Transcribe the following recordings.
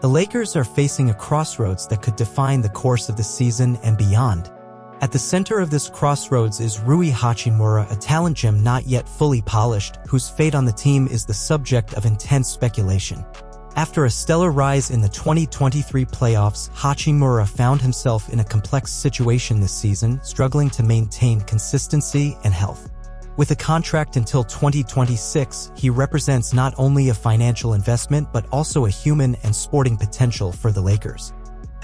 The Lakers are facing a crossroads that could define the course of the season and beyond. At the center of this crossroads is Rui Hachimura, a talent gem not yet fully polished, whose fate on the team is the subject of intense speculation. After a stellar rise in the 2023 playoffs, Hachimura found himself in a complex situation this season, struggling to maintain consistency and health. With a contract until 2026, he represents not only a financial investment but also a human and sporting potential for the Lakers.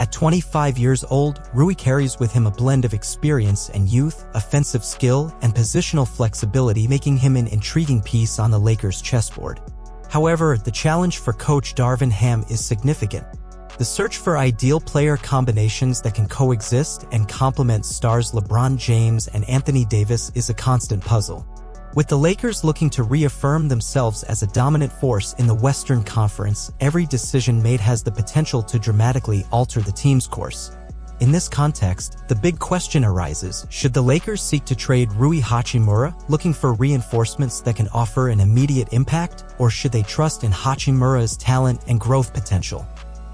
At 25 years old, Rui carries with him a blend of experience and youth, offensive skill, and positional flexibility making him an intriguing piece on the Lakers chessboard. However, the challenge for coach Darvin Ham is significant. The search for ideal player combinations that can coexist and complement stars LeBron James and Anthony Davis is a constant puzzle. With the Lakers looking to reaffirm themselves as a dominant force in the Western Conference, every decision made has the potential to dramatically alter the team's course. In this context, the big question arises, should the Lakers seek to trade Rui Hachimura, looking for reinforcements that can offer an immediate impact, or should they trust in Hachimura's talent and growth potential?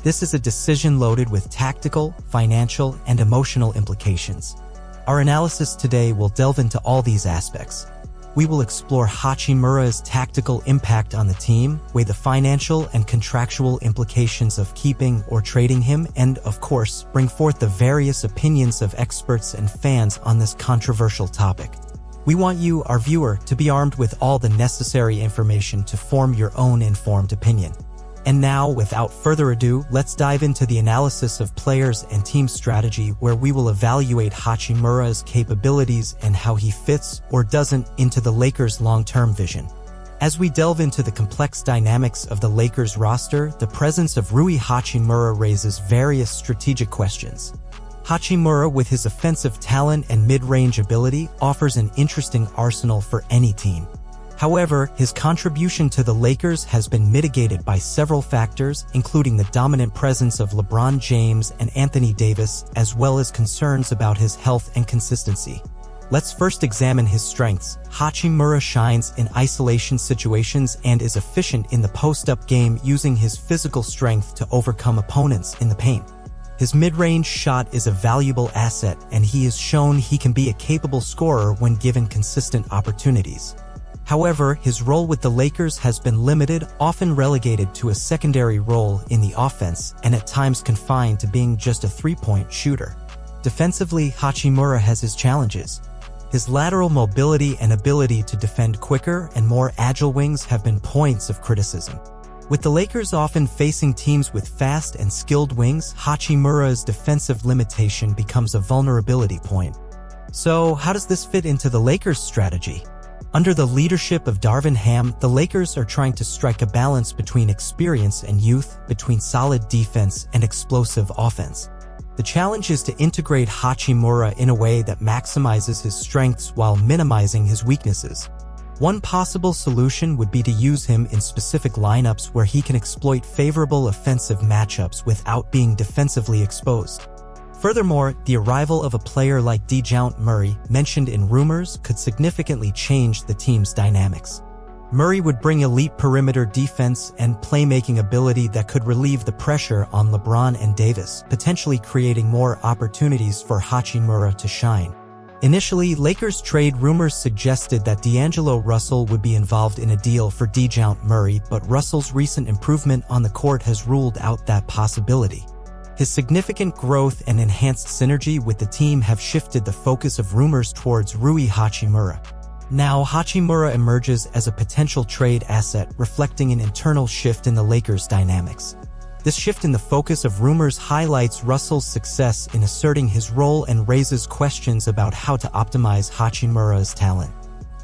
This is a decision loaded with tactical, financial, and emotional implications. Our analysis today will delve into all these aspects, we will explore Hachimura's tactical impact on the team, weigh the financial and contractual implications of keeping or trading him, and, of course, bring forth the various opinions of experts and fans on this controversial topic. We want you, our viewer, to be armed with all the necessary information to form your own informed opinion. And now, without further ado, let's dive into the analysis of players and team strategy where we will evaluate Hachimura's capabilities and how he fits or doesn't into the Lakers' long-term vision. As we delve into the complex dynamics of the Lakers roster, the presence of Rui Hachimura raises various strategic questions. Hachimura, with his offensive talent and mid-range ability, offers an interesting arsenal for any team. However, his contribution to the Lakers has been mitigated by several factors, including the dominant presence of LeBron James and Anthony Davis, as well as concerns about his health and consistency. Let's first examine his strengths. Hachimura shines in isolation situations and is efficient in the post-up game using his physical strength to overcome opponents in the paint. His mid-range shot is a valuable asset and he has shown he can be a capable scorer when given consistent opportunities. However, his role with the Lakers has been limited, often relegated to a secondary role in the offense and at times confined to being just a three-point shooter. Defensively, Hachimura has his challenges. His lateral mobility and ability to defend quicker and more agile wings have been points of criticism. With the Lakers often facing teams with fast and skilled wings, Hachimura's defensive limitation becomes a vulnerability point. So, how does this fit into the Lakers' strategy? Under the leadership of Darvin Ham, the Lakers are trying to strike a balance between experience and youth, between solid defense and explosive offense. The challenge is to integrate Hachimura in a way that maximizes his strengths while minimizing his weaknesses. One possible solution would be to use him in specific lineups where he can exploit favorable offensive matchups without being defensively exposed. Furthermore, the arrival of a player like Dejounte Murray, mentioned in rumors, could significantly change the team's dynamics. Murray would bring elite perimeter defense and playmaking ability that could relieve the pressure on LeBron and Davis, potentially creating more opportunities for Hachimura to shine. Initially, Lakers trade rumors suggested that D'Angelo Russell would be involved in a deal for Dejounte Murray, but Russell's recent improvement on the court has ruled out that possibility. His significant growth and enhanced synergy with the team have shifted the focus of rumors towards Rui Hachimura. Now, Hachimura emerges as a potential trade asset, reflecting an internal shift in the Lakers' dynamics. This shift in the focus of rumors highlights Russell's success in asserting his role and raises questions about how to optimize Hachimura's talent.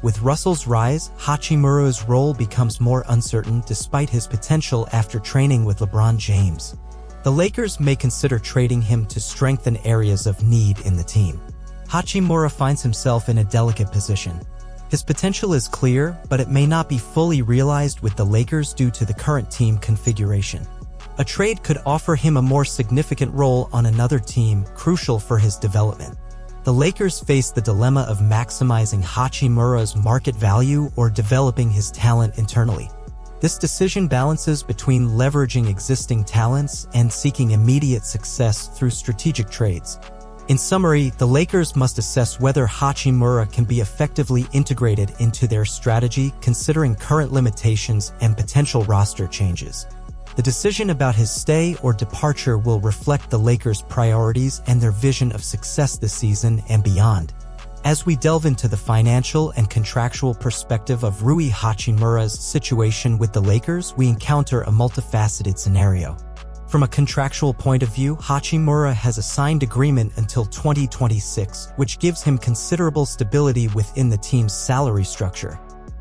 With Russell's rise, Hachimura's role becomes more uncertain despite his potential after training with LeBron James. The Lakers may consider trading him to strengthen areas of need in the team. Hachimura finds himself in a delicate position. His potential is clear, but it may not be fully realized with the Lakers due to the current team configuration. A trade could offer him a more significant role on another team, crucial for his development. The Lakers face the dilemma of maximizing Hachimura's market value or developing his talent internally. This decision balances between leveraging existing talents and seeking immediate success through strategic trades. In summary, the Lakers must assess whether Hachimura can be effectively integrated into their strategy considering current limitations and potential roster changes. The decision about his stay or departure will reflect the Lakers' priorities and their vision of success this season and beyond. As we delve into the financial and contractual perspective of Rui Hachimura's situation with the Lakers, we encounter a multifaceted scenario. From a contractual point of view, Hachimura has a signed agreement until 2026, which gives him considerable stability within the team's salary structure.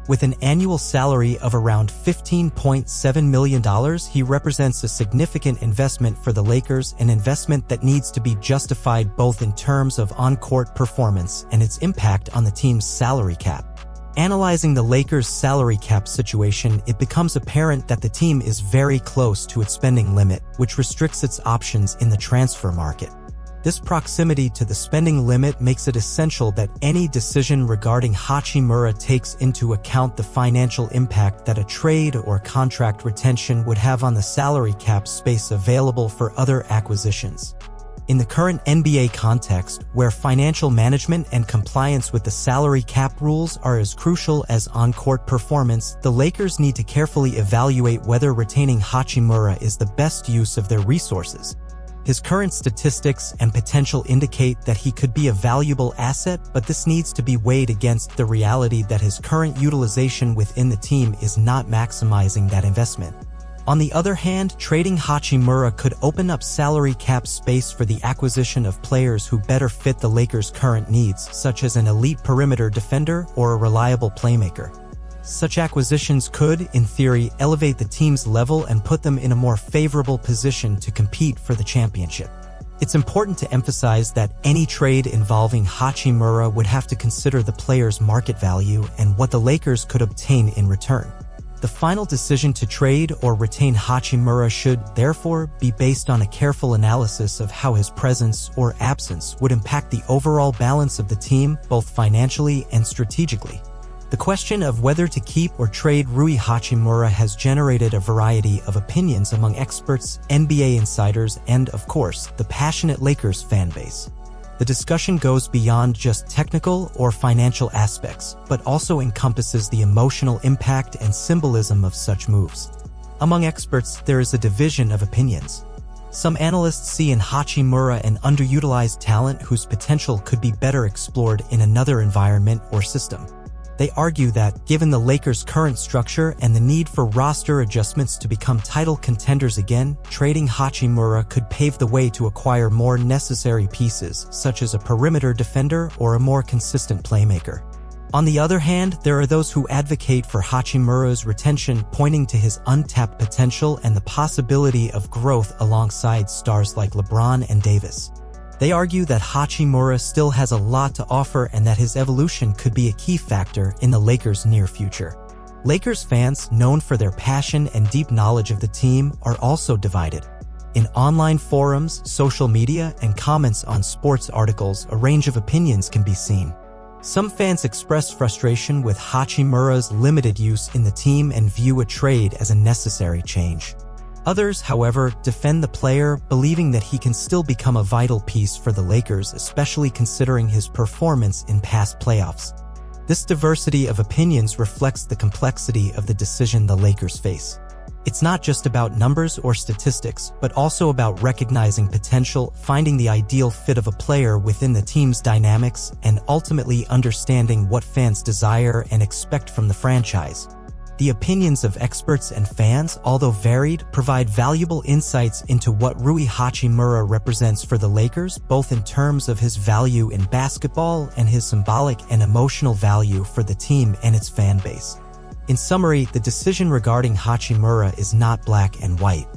With an annual salary of around $15.7 million, he represents a significant investment for the Lakers, an investment that needs to be justified both in terms of on-court performance and its impact on the team's salary cap. Analyzing the Lakers' salary cap situation, it becomes apparent that the team is very close to its spending limit, which restricts its options in the transfer market. This proximity to the spending limit makes it essential that any decision regarding Hachimura takes into account the financial impact that a trade or contract retention would have on the salary cap space available for other acquisitions. In the current NBA context, where financial management and compliance with the salary cap rules are as crucial as on-court performance, the Lakers need to carefully evaluate whether retaining Hachimura is the best use of their resources. His current statistics and potential indicate that he could be a valuable asset, but this needs to be weighed against the reality that his current utilization within the team is not maximizing that investment. On the other hand, trading Hachimura could open up salary cap space for the acquisition of players who better fit the Lakers' current needs, such as an elite perimeter defender or a reliable playmaker. Such acquisitions could, in theory, elevate the team's level and put them in a more favorable position to compete for the championship. It's important to emphasize that any trade involving Hachimura would have to consider the player's market value and what the Lakers could obtain in return. The final decision to trade or retain Hachimura should, therefore, be based on a careful analysis of how his presence or absence would impact the overall balance of the team, both financially and strategically. The question of whether to keep or trade Rui Hachimura has generated a variety of opinions among experts, NBA insiders, and, of course, the passionate Lakers fanbase. The discussion goes beyond just technical or financial aspects, but also encompasses the emotional impact and symbolism of such moves. Among experts, there is a division of opinions. Some analysts see in Hachimura an underutilized talent whose potential could be better explored in another environment or system. They argue that, given the Lakers' current structure and the need for roster adjustments to become title contenders again, trading Hachimura could pave the way to acquire more necessary pieces, such as a perimeter defender or a more consistent playmaker. On the other hand, there are those who advocate for Hachimura's retention, pointing to his untapped potential and the possibility of growth alongside stars like LeBron and Davis. They argue that Hachimura still has a lot to offer and that his evolution could be a key factor in the Lakers' near future. Lakers fans, known for their passion and deep knowledge of the team, are also divided. In online forums, social media, and comments on sports articles, a range of opinions can be seen. Some fans express frustration with Hachimura's limited use in the team and view a trade as a necessary change. Others, however, defend the player, believing that he can still become a vital piece for the Lakers, especially considering his performance in past playoffs. This diversity of opinions reflects the complexity of the decision the Lakers face. It's not just about numbers or statistics, but also about recognizing potential, finding the ideal fit of a player within the team's dynamics, and ultimately understanding what fans desire and expect from the franchise. The opinions of experts and fans, although varied, provide valuable insights into what Rui Hachimura represents for the Lakers, both in terms of his value in basketball and his symbolic and emotional value for the team and its fan base. In summary, the decision regarding Hachimura is not black and white.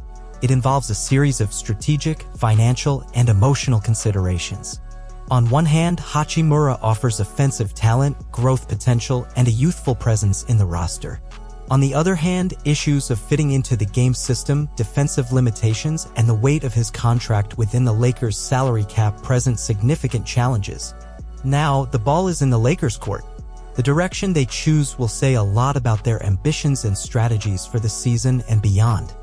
It involves a series of strategic, financial, and emotional considerations. On one hand, Hachimura offers offensive talent, growth potential, and a youthful presence in the roster. On the other hand, issues of fitting into the game system, defensive limitations, and the weight of his contract within the Lakers' salary cap present significant challenges. Now, the ball is in the Lakers' court. The direction they choose will say a lot about their ambitions and strategies for the season and beyond.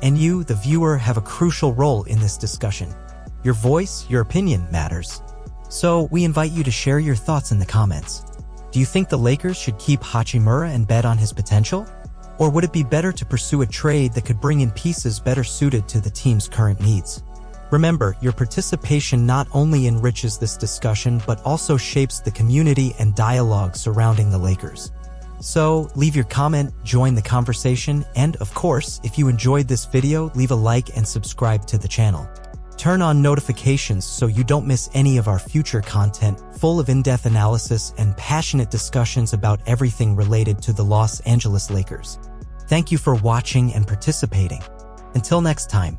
And you, the viewer, have a crucial role in this discussion. Your voice, your opinion matters. So we invite you to share your thoughts in the comments. Do you think the Lakers should keep Hachimura and bet on his potential? Or would it be better to pursue a trade that could bring in pieces better suited to the team's current needs? Remember, your participation not only enriches this discussion but also shapes the community and dialogue surrounding the Lakers. So, leave your comment, join the conversation, and of course, if you enjoyed this video, leave a like and subscribe to the channel. Turn on notifications so you don't miss any of our future content full of in-depth analysis and passionate discussions about everything related to the Los Angeles Lakers. Thank you for watching and participating. Until next time.